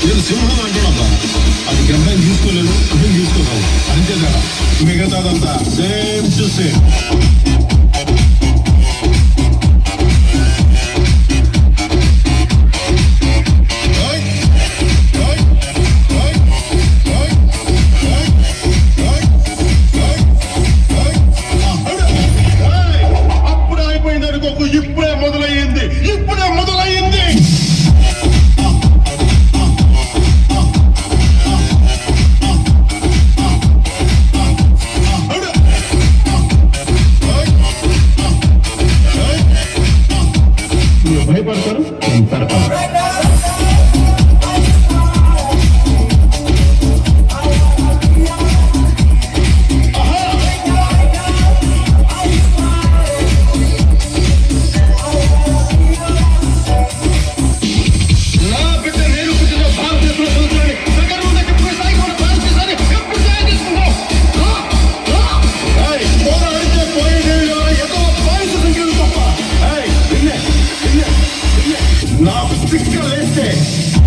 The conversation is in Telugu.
నేను సింహం అంటున్నప్ప అది గంధం తీసుకోలేదు అర్థం తీసుకోవాలి అంతే కదా. మిగతాదంతా సేమ్ టు సేమ్ ভয় পার করো তার Fiscalese.